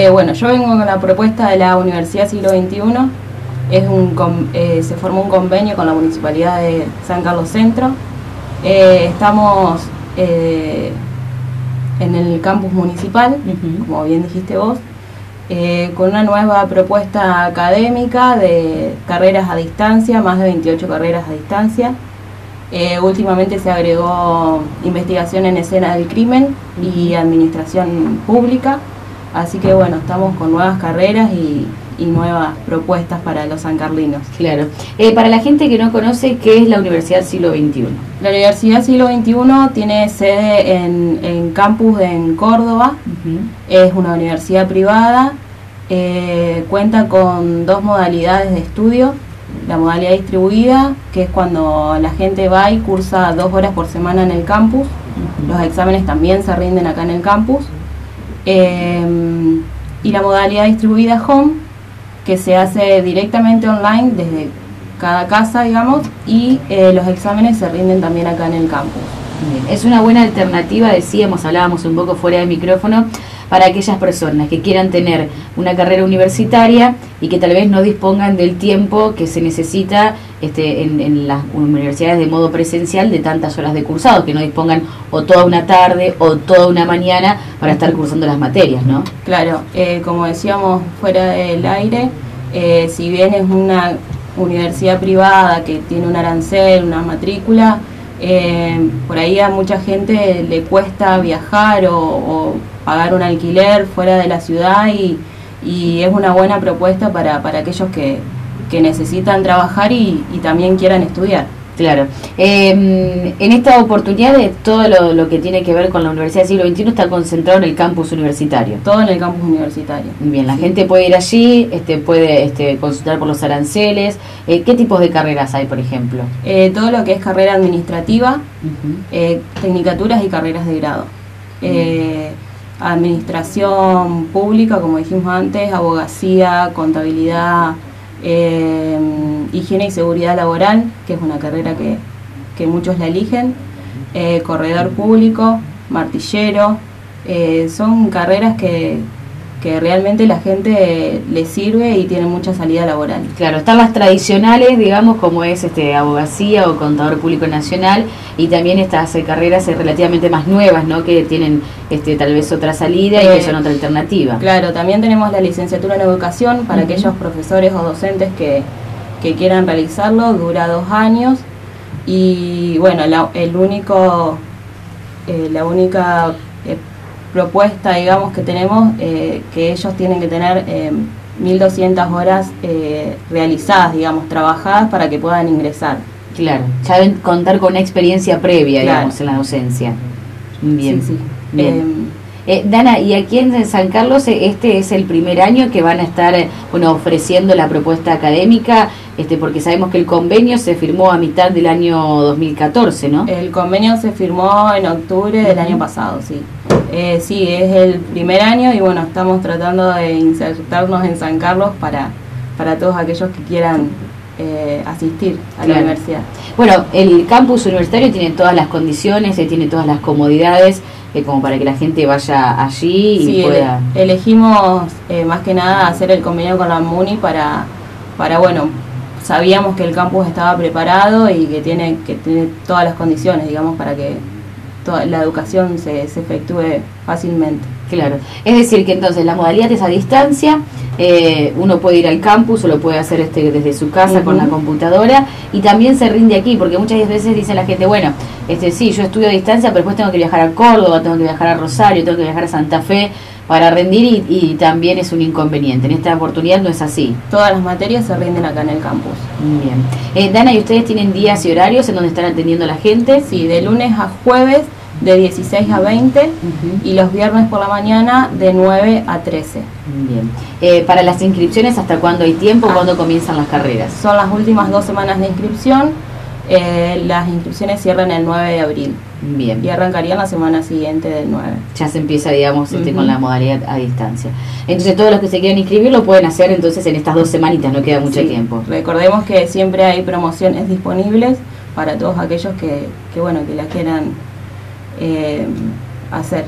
Eh, bueno, yo vengo con la propuesta de la Universidad Siglo XXI. Es un, eh, se formó un convenio con la Municipalidad de San Carlos Centro. Eh, estamos en el campus municipal, como bien dijiste vos, con una nueva propuesta académica de carreras a distancia, más de 28 carreras a distancia. últimamente se agregó investigación en escena del crimen y administración pública. Así que bueno, estamos con nuevas carreras y, nuevas propuestas para los sancarlinos. Claro. Eh, para la gente que no conoce, ¿qué es la Universidad Siglo XXI? La Universidad Siglo XXI tiene sede en, campus en Córdoba, es una universidad privada, eh, cuenta con dos modalidades de estudio, la modalidad distribuida, que es cuando la gente va y cursa dos horas por semana en el campus, los exámenes también se rinden acá en el campus, Em, y la modalidad distribuida home, que se hace directamente online desde cada casa, digamos, y eh, los exámenes se rinden también acá en el campus. Es una buena alternativa, decíamos, hablábamos un poco fuera de micrófono, para aquellas personas que quieran tener una carrera universitaria y que tal vez no dispongan del tiempo que se necesita este, en, las universidades de modo presencial de tantas horas de cursado, que no dispongan o toda una tarde o toda una mañana para estar cursando las materias, ¿no? Claro, eh, como decíamos fuera del aire, eh, si bien es una universidad privada que tiene un arancel, una matrícula, eh, por ahí a mucha gente le cuesta viajar o, pagar un alquiler fuera de la ciudad y, es una buena propuesta para, aquellos que, necesitan trabajar y, también quieran estudiar. Claro. Em, en esta oportunidad, todo lo, que tiene que ver con la Universidad del Siglo XXI está concentrado en el campus universitario. Todo en el campus universitario. Bien, la gente puede ir allí, este, puede este, consultar por los aranceles. Eh, ¿Qué tipos de carreras hay, por ejemplo? Eh, todo lo que es carrera administrativa, eh, tecnicaturas y carreras de grado. administración pública, como dijimos antes, abogacía, contabilidad eh, higiene y seguridad laboral, que es una carrera que, muchos la eligen, eh, corredor público, martillero, eh, son carreras que, que realmente la gente le sirve y tiene mucha salida laboral. Claro, están las tradicionales, digamos, como es este abogacía o contador público nacional, y también estas eh, carreras eh, relativamente más nuevas, ¿no? Que tienen este tal vez otra salida y que son otra alternativa. Claro, también tenemos la licenciatura en educación para aquellos profesores o docentes que, quieran realizarlo, dura dos años, y bueno, el único, eh, la única propuesta, digamos, que tenemos, eh, que ellos tienen que tener 1.200 eh, horas eh, realizadas, digamos, trabajadas para que puedan ingresar. Claro, ya deben contar con una experiencia previa, digamos, en la docencia. Bien. Sí, Bien. Dana, y aquí en San Carlos este es el primer año que van a estar bueno ofreciendo la propuesta académica, este porque sabemos que el convenio se firmó a mitad del año 2014, ¿no? El convenio se firmó en octubre del año pasado, sí. Eh, sí, es el primer año y bueno, estamos tratando de insertarnos en San Carlos para, para todos aquellos que quieran eh, asistir a la universidad. Bueno, el campus universitario tiene todas las condiciones, eh, tiene todas las comodidades como para que la gente vaya allí y pueda... elegimos más que nada hacer el convenio con la MUNI para, para, bueno, sabíamos que el campus estaba preparado y que tiene, que tiene todas las condiciones, digamos, para que la educación se, se efectúe fácilmente. Claro, es decir que entonces la modalidad es a distancia, eh, uno puede ir al campus o lo puede hacer este desde su casa con la computadora y también se rinde aquí, porque muchas veces dice la gente, bueno, este sí, yo estudio a distancia, pero después tengo que viajar a Córdoba, tengo que viajar a Rosario, tengo que viajar a Santa Fe para rendir y, también es un inconveniente. En esta oportunidad no es así. Todas las materias se rinden acá en el campus. Bien. Eh, Dana, ¿y ustedes tienen días y horarios en donde están atendiendo a la gente? Sí, de lunes a jueves de 16 a 20 y los viernes por la mañana de 9 a 13. Bien. Eh, para las inscripciones, ¿hasta cuándo hay tiempo? Ah. ¿Cuándo comienzan las carreras? Son las últimas dos semanas de inscripción. Eh, las inscripciones cierran el 9 de abril. Bien. Y arrancarían la semana siguiente del 9. Ya se empieza, digamos, este, con la modalidad a distancia. Entonces, todos los que se quieran inscribir lo pueden hacer entonces en estas dos semanitas, no queda mucho tiempo. Recordemos que siempre hay promociones disponibles para todos aquellos que, que bueno, que las quieran eh, hacer.